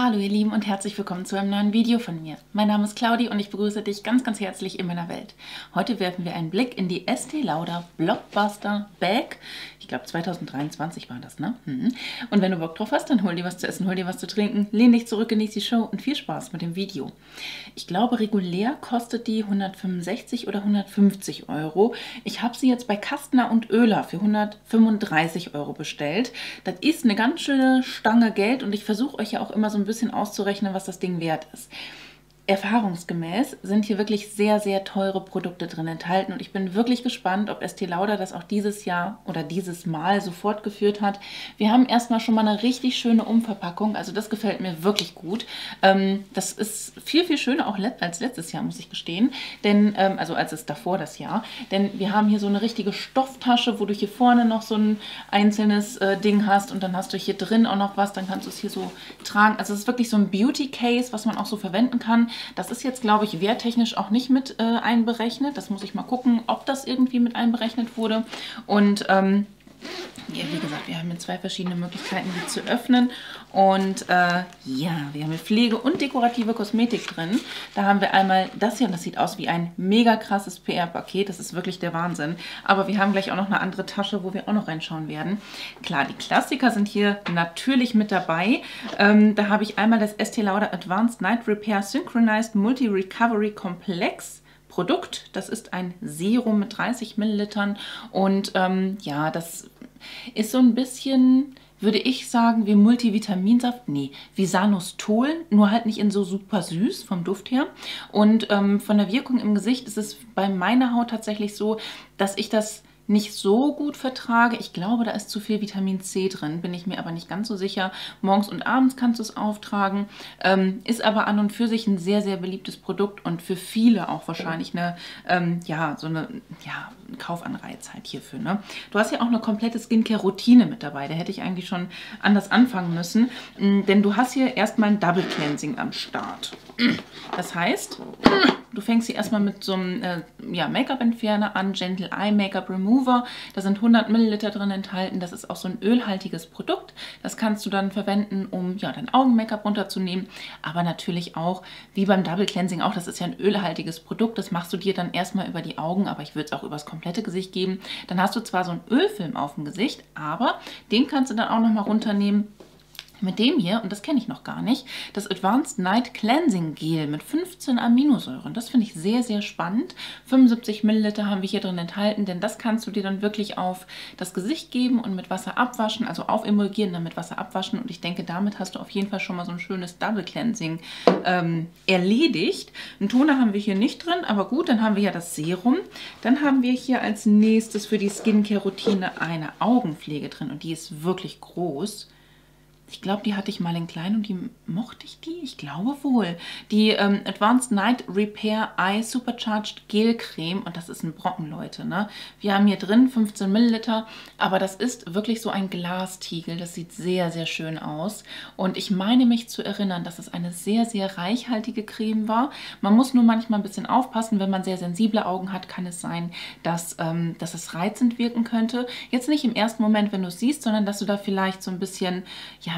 Hallo ihr Lieben und herzlich willkommen zu einem neuen Video von mir. Mein Name ist Claudi und ich begrüße dich ganz ganz herzlich in meiner Welt. Heute werfen wir einen Blick in die Estee Lauder Blockbuster Bag. Ich glaube 2023 war das, ne? Mhm. Und wenn du Bock drauf hast, dann hol dir was zu essen, hol dir was zu trinken, lehn dich zurück, genieß die Show und viel Spaß mit dem Video. Ich glaube regulär kostet die 165 oder 150 Euro. Ich habe sie jetzt bei Kastner und Oehler für 135 Euro bestellt. Das ist eine ganz schöne Stange Geld und ich versuche euch ja auch immer so ein bisschen auszurechnen, was das Ding wert ist erfahrungsgemäß sind hier wirklich sehr, sehr teure Produkte drin enthalten und ich bin wirklich gespannt, ob Estee Lauder das auch dieses Jahr oder dieses Mal so fortgeführt hat. Wir haben erstmal schon mal eine richtig schöne Umverpackung, also das gefällt mir wirklich gut. Ähm, das ist viel, viel schöner auch als letztes Jahr, muss ich gestehen, denn, ähm, also als es davor das Jahr, denn wir haben hier so eine richtige Stofftasche, wo du hier vorne noch so ein einzelnes äh, Ding hast und dann hast du hier drin auch noch was, dann kannst du es hier so tragen. Also es ist wirklich so ein Beauty Case, was man auch so verwenden kann. Das ist jetzt, glaube ich, werttechnisch auch nicht mit äh, einberechnet. Das muss ich mal gucken, ob das irgendwie mit einberechnet wurde. Und ähm, ja, wie gesagt, wir haben hier zwei verschiedene Möglichkeiten, die zu öffnen. Und äh, ja, wir haben hier Pflege und dekorative Kosmetik drin. Da haben wir einmal das hier und das sieht aus wie ein mega krasses PR-Paket. Das ist wirklich der Wahnsinn. Aber wir haben gleich auch noch eine andere Tasche, wo wir auch noch reinschauen werden. Klar, die Klassiker sind hier natürlich mit dabei. Ähm, da habe ich einmal das Estee Lauder Advanced Night Repair Synchronized Multi-Recovery Complex. Produkt. Das ist ein Serum mit 30 Millilitern und ähm, ja, das ist so ein bisschen würde ich sagen, wie Multivitaminsaft, nee, wie Sanostol, nur halt nicht in so super süß vom Duft her. Und ähm, von der Wirkung im Gesicht ist es bei meiner Haut tatsächlich so, dass ich das nicht so gut vertrage. Ich glaube, da ist zu viel Vitamin C drin, bin ich mir aber nicht ganz so sicher. Morgens und abends kannst du es auftragen, ähm, ist aber an und für sich ein sehr, sehr beliebtes Produkt und für viele auch wahrscheinlich eine, ähm, ja, so eine, ja, Kaufanreiz halt hierfür. Ne? Du hast ja auch eine komplette Skincare-Routine mit dabei. Da hätte ich eigentlich schon anders anfangen müssen, mm, denn du hast hier erstmal ein Double Cleansing am Start. Das heißt, du fängst hier erstmal mit so einem äh, ja, Make-up-Entferner an, Gentle Eye Make-up Remover. Da sind 100 Milliliter drin enthalten. Das ist auch so ein ölhaltiges Produkt. Das kannst du dann verwenden, um ja, dein Augen-Make-up runterzunehmen. Aber natürlich auch, wie beim Double Cleansing auch, das ist ja ein ölhaltiges Produkt. Das machst du dir dann erstmal über die Augen, aber ich würde es auch übers komplette Gesicht geben. Dann hast du zwar so einen Ölfilm auf dem Gesicht, aber den kannst du dann auch nochmal runternehmen mit dem hier, und das kenne ich noch gar nicht, das Advanced Night Cleansing Gel mit 15 Aminosäuren. Das finde ich sehr, sehr spannend. 75 Milliliter haben wir hier drin enthalten, denn das kannst du dir dann wirklich auf das Gesicht geben und mit Wasser abwaschen, also aufemulgieren, dann mit Wasser abwaschen. Und ich denke, damit hast du auf jeden Fall schon mal so ein schönes Double Cleansing ähm, erledigt. Einen Toner haben wir hier nicht drin, aber gut, dann haben wir ja das Serum. Dann haben wir hier als nächstes für die Skincare-Routine eine Augenpflege drin und die ist wirklich groß. Ich glaube, die hatte ich mal in klein und die mochte ich die? Ich glaube wohl. Die ähm, Advanced Night Repair Eye Supercharged Gel Creme und das ist ein Brocken, Leute. Ne? Wir haben hier drin 15 Milliliter, aber das ist wirklich so ein Glastiegel. Das sieht sehr, sehr schön aus und ich meine mich zu erinnern, dass es eine sehr, sehr reichhaltige Creme war. Man muss nur manchmal ein bisschen aufpassen, wenn man sehr sensible Augen hat, kann es sein, dass, ähm, dass es reizend wirken könnte. Jetzt nicht im ersten Moment, wenn du es siehst, sondern dass du da vielleicht so ein bisschen, ja,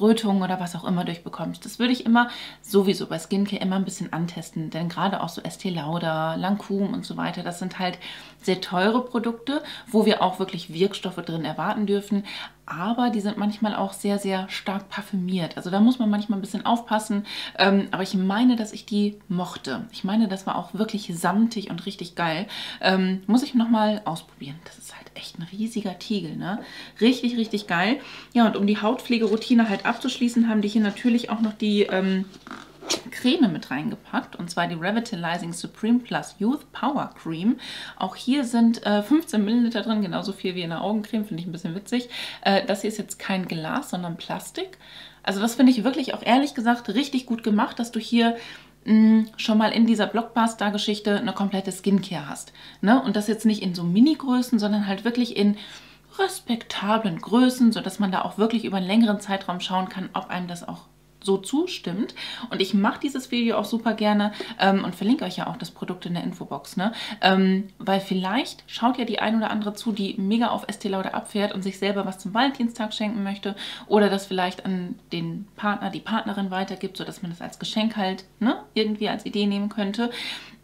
Rötungen oder was auch immer durchbekommst. Das würde ich immer sowieso bei Skincare immer ein bisschen antesten, denn gerade auch so Estee Lauder, Lancôme und so weiter, das sind halt sehr teure Produkte, wo wir auch wirklich Wirkstoffe drin erwarten dürfen, aber die sind manchmal auch sehr, sehr stark parfümiert. Also da muss man manchmal ein bisschen aufpassen, ähm, aber ich meine, dass ich die mochte. Ich meine, das war auch wirklich samtig und richtig geil. Ähm, muss ich nochmal ausprobieren. Das ist halt echt ein riesiger Tiegel, ne? Richtig, richtig geil. Ja, und um die Hautpflegeroutine halt abzuschließen, haben die hier natürlich auch noch die... Ähm, Creme mit reingepackt und zwar die Revitalizing Supreme Plus Youth Power Cream. Auch hier sind äh, 15 Milliliter drin, genauso viel wie in der Augencreme, finde ich ein bisschen witzig. Äh, das hier ist jetzt kein Glas, sondern Plastik. Also das finde ich wirklich auch ehrlich gesagt richtig gut gemacht, dass du hier mh, mm, schon mal in dieser Blockbuster-Geschichte eine komplette Skincare hast. Ne? Und das jetzt nicht in so Mini-Größen, sondern halt wirklich in respektablen Größen, sodass man da auch wirklich über einen längeren Zeitraum schauen kann, ob einem das auch so zustimmt. Und ich mache dieses Video auch super gerne ähm, und verlinke euch ja auch das Produkt in der Infobox. Ne? Ähm, weil vielleicht schaut ja die ein oder andere zu, die mega auf Estee Lauder abfährt und sich selber was zum Valentinstag schenken möchte oder das vielleicht an den Partner, die Partnerin weitergibt, sodass man das als Geschenk halt ne, irgendwie als Idee nehmen könnte.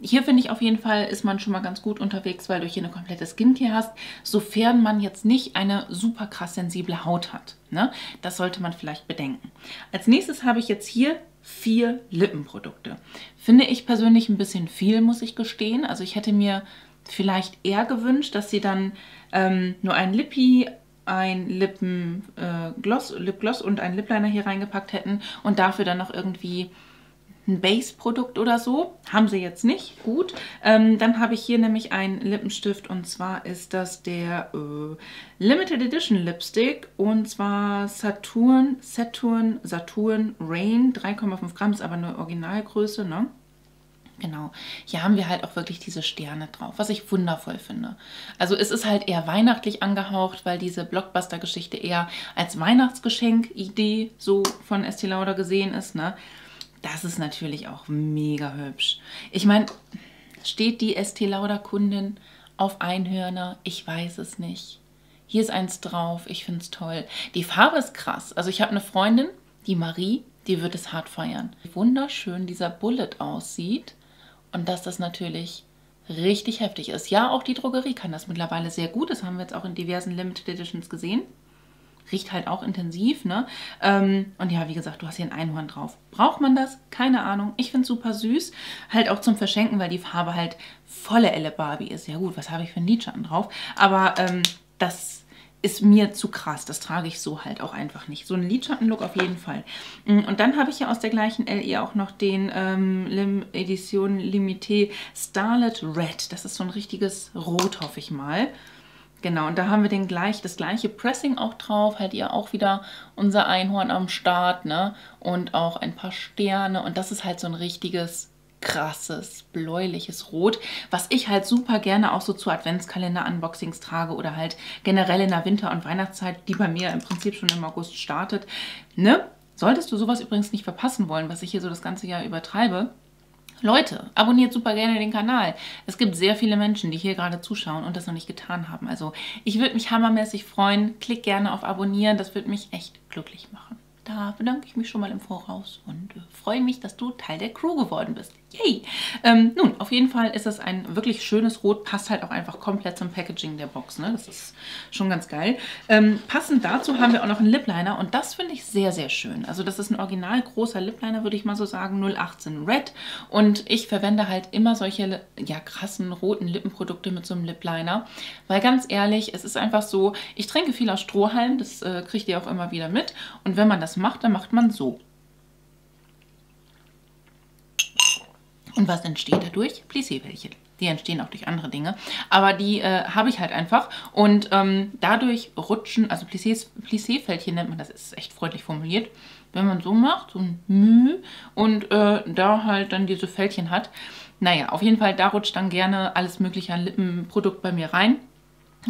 Hier finde ich auf jeden Fall, ist man schon mal ganz gut unterwegs, weil du hier eine komplette Skincare hast, sofern man jetzt nicht eine super krass sensible Haut hat. Ne? Das sollte man vielleicht bedenken. Als nächstes habe ich jetzt hier vier Lippenprodukte. Finde ich persönlich ein bisschen viel, muss ich gestehen. Also ich hätte mir vielleicht eher gewünscht, dass sie dann ähm, nur ein Lippi, ein Lippengloss, äh, Lipgloss und ein Lipliner hier reingepackt hätten und dafür dann noch irgendwie ein Base-Produkt oder so. Haben sie jetzt nicht. Gut. Ähm, dann habe ich hier nämlich einen Lippenstift und zwar ist das der äh, Limited Edition Lipstick und zwar Saturn, Saturn, Saturn Rain. 3,5 Gramm ist aber eine Originalgröße, ne? Genau. Hier haben wir halt auch wirklich diese Sterne drauf, was ich wundervoll finde. Also es ist halt eher weihnachtlich angehaucht, weil diese Blockbuster-Geschichte eher als Weihnachtsgeschenk-Idee so von Estee Lauder gesehen ist, ne? Das ist natürlich auch mega hübsch. Ich meine, steht die Estee Lauder Kundin auf Einhörner? Ich weiß es nicht. Hier ist eins drauf. Ich finde es toll. Die Farbe ist krass. Also ich habe eine Freundin, die Marie, die wird es hart feiern. Wie wunderschön dieser Bullet aussieht. Und dass das natürlich richtig heftig ist. Ja, auch die Drogerie kann das mittlerweile sehr gut. Das haben wir jetzt auch in diversen Limited Editions gesehen riecht halt auch intensiv, ne? Ähm, und ja, wie gesagt, du hast hier ein Einhorn drauf. Braucht man das? Keine Ahnung. Ich finde es super süß. Halt auch zum Verschenken, weil die Farbe halt volle Elle Barbie ist. Ja gut, was habe ich für einen Lidschatten drauf? Aber ähm, das ist mir zu krass. Das trage ich so halt auch einfach nicht. So ein Lidschattenlook auf jeden Fall. Mm, und dann habe ich ja aus der gleichen LE auch noch den ähm, Lim Edition Limité Starlet Red. Das ist so ein richtiges Rot, hoffe ich mal. Genau, und da haben wir den gleich, das gleiche Pressing auch drauf, halt ihr auch wieder unser Einhorn am Start, ne? Und auch ein paar Sterne und das ist halt so ein richtiges krasses, bläuliches Rot, was ich halt super gerne auch so zu Adventskalender-Unboxings trage oder halt generell in der Winter- und Weihnachtszeit, die bei mir im Prinzip schon im August startet, ne? Solltest du sowas übrigens nicht verpassen wollen, was ich hier so das ganze Jahr übertreibe, Leute, abonniert super gerne den Kanal. Es gibt sehr viele Menschen, die hier gerade zuschauen und das noch nicht getan haben. Also ich würde mich hammermäßig freuen. Klick gerne auf Abonnieren, das würde mich echt glücklich machen. Da bedanke ich mich schon mal im Voraus und äh, freue mich, dass du Teil der Crew geworden bist. Yay! Ähm, nun, auf jeden Fall ist es ein wirklich schönes Rot, passt halt auch einfach komplett zum Packaging der Box. Ne? Das ist schon ganz geil. Ähm, passend dazu haben wir auch noch einen Lip Liner und das finde ich sehr, sehr schön. Also das ist ein original großer Lip Liner, würde ich mal so sagen, 018 Red. Und ich verwende halt immer solche ja, krassen roten Lippenprodukte mit so einem Lip Liner, weil ganz ehrlich, es ist einfach so, ich trinke viel aus Strohhalm, das äh, kriegt ihr auch immer wieder mit. Und wenn man das macht, dann macht man so. Und was entsteht dadurch? Plissé-Fältchen. Die entstehen auch durch andere Dinge. Aber die äh, habe ich halt einfach. Und ähm, dadurch rutschen, also Plissé-Fältchen nennt man das, ist echt freundlich formuliert. Wenn man so macht, so ein Müh und äh, da halt dann diese Fältchen hat. Naja, auf jeden Fall, da rutscht dann gerne alles mögliche an Lippenprodukt bei mir rein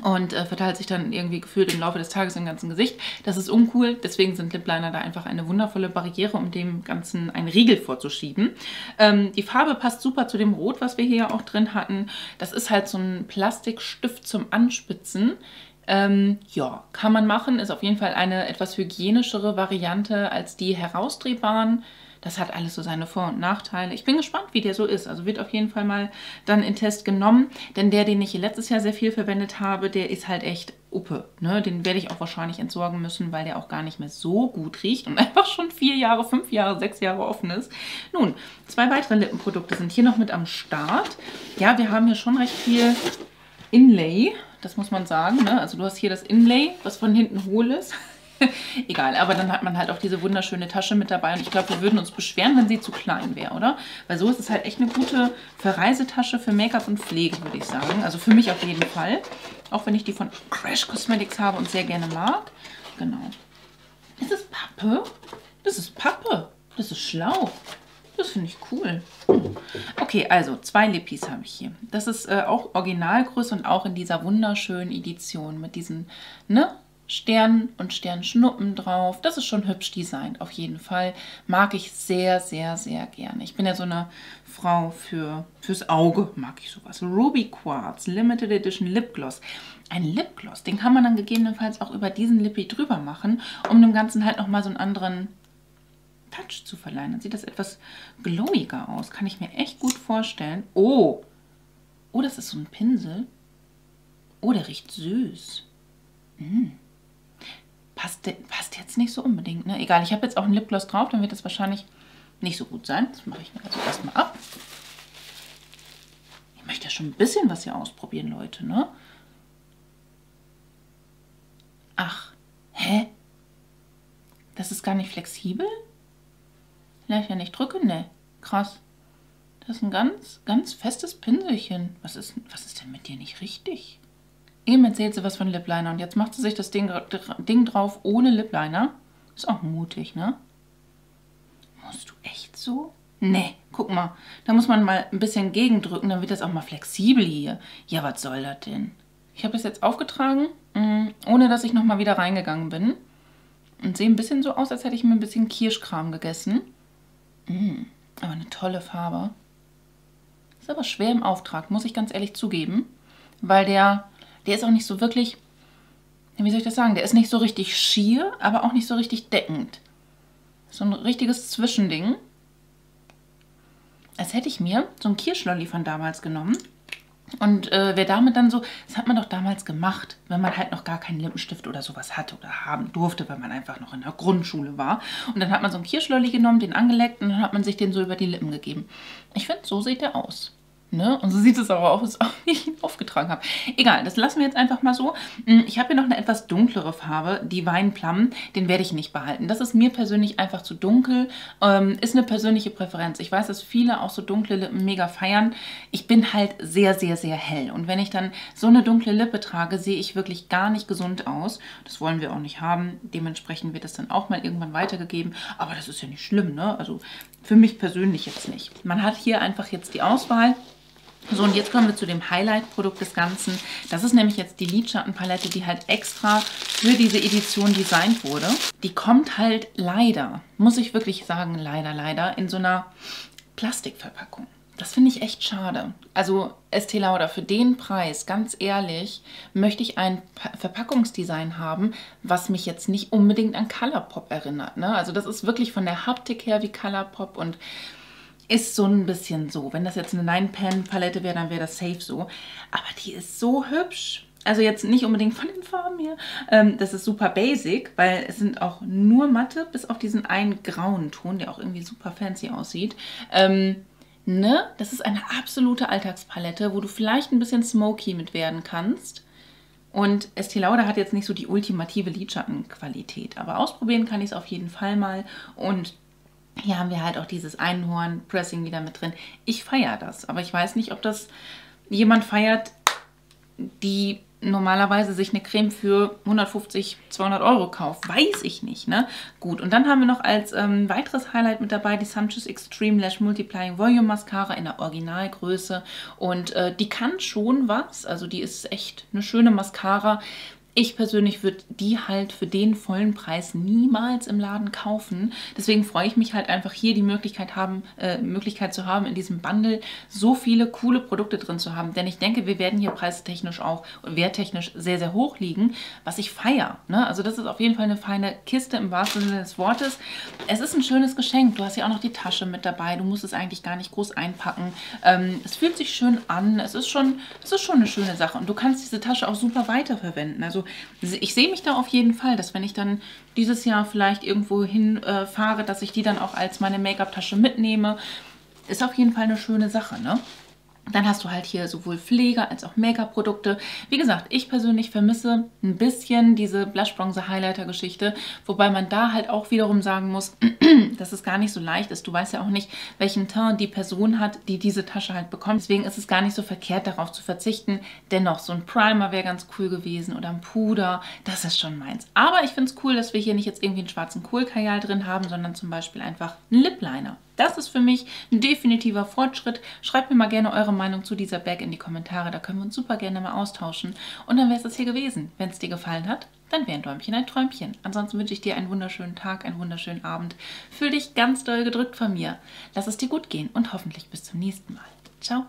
und äh, verteilt sich dann irgendwie gefühlt im Laufe des Tages im ganzen Gesicht. Das ist uncool, deswegen sind Lip Liner da einfach eine wundervolle Barriere, um dem Ganzen einen Riegel vorzuschieben. Ähm, die Farbe passt super zu dem Rot, was wir hier auch drin hatten. Das ist halt so ein Plastikstift zum Anspitzen. Ähm, ja, kann man machen, ist auf jeden Fall eine etwas hygienischere Variante als die herausdrehbaren. Das hat alles so seine Vor- und Nachteile. Ich bin gespannt, wie der so ist. Also wird auf jeden Fall mal dann in Test genommen. Denn der, den ich letztes Jahr sehr viel verwendet habe, der ist halt echt Uppe. Ne? Den werde ich auch wahrscheinlich entsorgen müssen, weil der auch gar nicht mehr so gut riecht und einfach schon vier Jahre, fünf Jahre, sechs Jahre offen ist. Nun, zwei weitere Lippenprodukte sind hier noch mit am Start. Ja, wir haben hier schon recht viel Inlay. Das muss man sagen. Ne? Also du hast hier das Inlay, was von hinten hohl ist. Egal, aber dann hat man halt auch diese wunderschöne Tasche mit dabei. Und ich glaube, wir würden uns beschweren, wenn sie zu klein wäre, oder? Weil so ist es halt echt eine gute Verreisetasche für Make-up und Pflege, würde ich sagen. Also für mich auf jeden Fall. Auch wenn ich die von Crash Cosmetics habe und sehr gerne mag. Genau. Ist es Pappe? Das ist Pappe. Das ist schlau. Das finde ich cool. Okay, also zwei Lippis habe ich hier. Das ist äh, auch Originalgröße und auch in dieser wunderschönen Edition mit diesen, ne? Stern und Sternschnuppen drauf. Das ist schon hübsch designt, auf jeden Fall. Mag ich sehr, sehr, sehr gerne. Ich bin ja so eine Frau für, fürs Auge, mag ich sowas. Ruby Quartz Limited Edition Lipgloss. Ein Lipgloss, den kann man dann gegebenenfalls auch über diesen Lippi drüber machen, um dem Ganzen halt nochmal so einen anderen Touch zu verleihen. Dann sieht das etwas glowiger aus. Kann ich mir echt gut vorstellen. Oh, oh, das ist so ein Pinsel. Oh, der riecht süß. Mm passt, passt jetzt nicht so unbedingt. Ne? Egal, ich habe jetzt auch einen Lipgloss drauf, dann wird das wahrscheinlich nicht so gut sein. Das mache ich mir also erstmal ab. Ich möchte ja schon ein bisschen was hier ausprobieren, Leute. Ne? Ach, hä? Das ist gar nicht flexibel? Vielleicht ja nicht drücken? Ne, krass. Das ist ein ganz, ganz festes Pinselchen. Was ist, was ist denn mit dir nicht richtig? Eben erzählt sie was von Lip Liner und jetzt macht sie sich das Ding, Ding drauf ohne Lip Liner. Ist auch mutig, ne? Musst du echt so? Nee, guck mal. Da muss man mal ein bisschen gegendrücken, dann wird das auch mal flexibel hier. Ja, was soll das denn? Ich habe es jetzt aufgetragen, mm, ohne dass ich nochmal wieder reingegangen bin. Und sehe ein bisschen so aus, als hätte ich mir ein bisschen Kirschkram gegessen. Mm, aber eine tolle Farbe. Ist aber schwer im Auftrag, muss ich ganz ehrlich zugeben. Weil der der ist auch nicht so wirklich, wie soll ich das sagen, der ist nicht so richtig schier, aber auch nicht so richtig deckend. So ein richtiges Zwischending. Als hätte ich mir so ein Kirschlolli von damals genommen. Und äh, wer damit dann so, das hat man doch damals gemacht, wenn man halt noch gar keinen Lippenstift oder sowas hatte oder haben durfte, weil man einfach noch in der Grundschule war. Und dann hat man so einen Kirschlolli genommen, den angeleckt und dann hat man sich den so über die Lippen gegeben. Ich finde, so sieht der aus. Ne? Und so sieht es aber aus, wie ich ihn aufgetragen habe. Egal, das lassen wir jetzt einfach mal so. Hm, ich habe hier noch eine etwas dunklere Farbe, die Weinplum. Den werde ich nicht behalten. Das ist mir persönlich einfach zu dunkel. Ähm, ist eine persönliche Präferenz. Ich weiß, dass viele auch so dunkle Lippen mega feiern. Ich bin halt sehr, sehr, sehr hell. Und wenn ich dann so eine dunkle Lippe trage, sehe ich wirklich gar nicht gesund aus. Das wollen wir auch nicht haben. Dementsprechend wird das dann auch mal irgendwann weitergegeben. Aber das ist ja nicht schlimm, ne? Also für mich persönlich jetzt nicht. Man hat hier einfach jetzt die Auswahl. So, und jetzt kommen wir zu dem Highlight-Produkt des Ganzen. Das ist nämlich jetzt die Lidschattenpalette, die halt extra für diese Edition designt wurde. Die kommt halt leider, muss ich wirklich sagen, leider, leider, in so einer Plastikverpackung. Das finde ich echt schade. Also Estee Lauder, für den Preis, ganz ehrlich, möchte ich ein Verpackungsdesign haben, was mich jetzt nicht unbedingt an Colourpop erinnert. Ne? Also das ist wirklich von der Haptik her wie Colourpop und ist so ein bisschen so. Wenn das jetzt eine Nine-Pan-Palette wäre, dann wäre das safe so. Aber die ist so hübsch. Also jetzt nicht unbedingt von den Farben hier. Ähm, das ist super basic, weil es sind auch nur matte, bis auf diesen einen grauen Ton, der auch irgendwie super fancy aussieht. Ähm, ne? Das ist eine absolute Alltagspalette, wo du vielleicht ein bisschen smoky mit werden kannst. Und Estee Lauder hat jetzt nicht so die ultimative Lidschattenqualität, aber ausprobieren kann ich es auf jeden Fall mal. Und hier haben wir halt auch dieses Einhorn-Pressing wieder mit drin. Ich feiere das, aber ich weiß nicht, ob das jemand feiert, die normalerweise sich eine Creme für 150, 200 Euro kauft. Weiß ich nicht, ne? Gut, und dann haben wir noch als ähm, weiteres Highlight mit dabei die Sumptuous Extreme Lash Multiplying Volume Mascara in der Originalgröße. Und äh, die kann schon was, also die ist echt eine schöne Mascara. Ich persönlich würde die halt für den vollen Preis niemals im Laden kaufen. Deswegen freue ich mich halt einfach hier die Möglichkeit, haben, äh, Möglichkeit zu haben, in diesem Bundle so viele coole Produkte drin zu haben. Denn ich denke, wir werden hier preistechnisch auch und werttechnisch sehr, sehr hoch liegen, was ich feiere. Ne? Also das ist auf jeden Fall eine feine Kiste im wahrsten Sinne des Wortes. Es ist ein schönes Geschenk. Du hast ja auch noch die Tasche mit dabei. Du musst es eigentlich gar nicht groß einpacken. Ähm, es fühlt sich schön an. Es ist, schon, es ist schon eine schöne Sache. Und du kannst diese Tasche auch super weiterverwenden. Also ich sehe mich da auf jeden Fall, dass wenn ich dann dieses Jahr vielleicht irgendwo hinfahre, äh, dass ich die dann auch als meine Make-up-Tasche mitnehme. Ist auf jeden Fall eine schöne Sache, ne? Dann hast du halt hier sowohl Pflege als auch Make-up-Produkte. Wie gesagt, ich persönlich vermisse ein bisschen diese Blush Bronzer Highlighter Geschichte, wobei man da halt auch wiederum sagen muss, dass es gar nicht so leicht ist. Du weißt ja auch nicht, welchen Teint die Person hat, die diese Tasche halt bekommt. Deswegen ist es gar nicht so verkehrt, darauf zu verzichten. Dennoch, so ein Primer wäre ganz cool gewesen oder ein Puder, das ist schon meins. Aber ich finde es cool, dass wir hier nicht jetzt irgendwie einen schwarzen Kohlkajal drin haben, sondern zum Beispiel einfach einen Lip Liner. Das ist für mich ein definitiver Fortschritt. Schreibt mir mal gerne eure Meinung zu dieser Bag in die Kommentare, da können wir uns super gerne mal austauschen. Und dann wäre es das hier gewesen. Wenn es dir gefallen hat, dann wäre ein Däumchen ein Träumchen. Ansonsten wünsche ich dir einen wunderschönen Tag, einen wunderschönen Abend. Fühl dich ganz doll gedrückt von mir. Lass es dir gut gehen und hoffentlich bis zum nächsten Mal. Ciao!